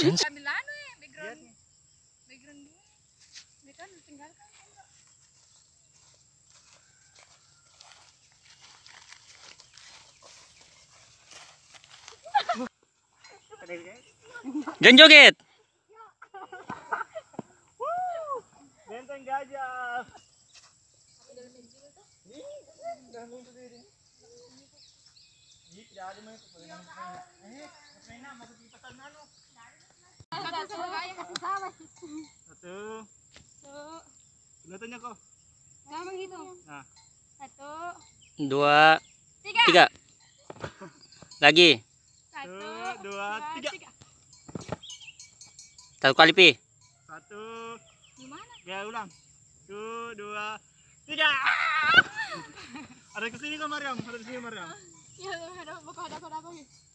Ambil anu ya, background. Background dia. Dia kan tinggalkan. Jangan joget. Benteng gajah. Eh, sama. Satu. Gitu. Nah, Dua, tiga. tiga. Lagi. Satu, dua, tiga. Satu kali pi. satu. Gimana? Ya, ulang. Satu, dua, tiga. ada ke sini kok Mariam, ada ke sini Mariam. Ya, ada apa ada apa ada apa.